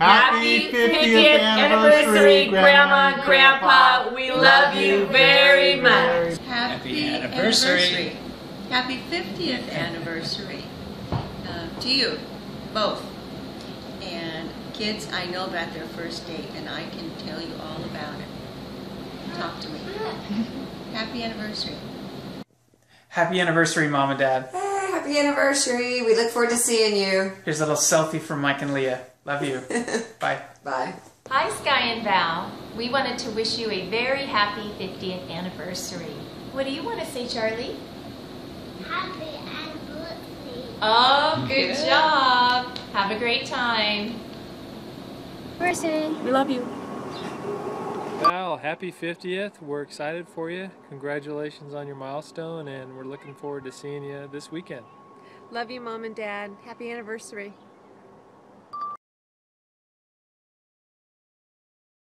Happy 50th anniversary, Grandma and Grandpa. We love you very much. Happy anniversary. Happy 50th anniversary uh, to you, both. And kids, I know about their first date, and I can tell you all about it. Talk to me. Happy anniversary. Happy anniversary, Mom and Dad. Hey, happy anniversary. We look forward to seeing you. Here's a little selfie from Mike and Leah. Love you. Bye. Bye. Hi, Sky and Val. We wanted to wish you a very happy 50th anniversary. What do you want to say, Charlie? Happy anniversary. Oh, good job. Have a great time. Anniversary. We love you. Val, happy 50th. We're excited for you. Congratulations on your milestone, and we're looking forward to seeing you this weekend. Love you, Mom and Dad. Happy anniversary.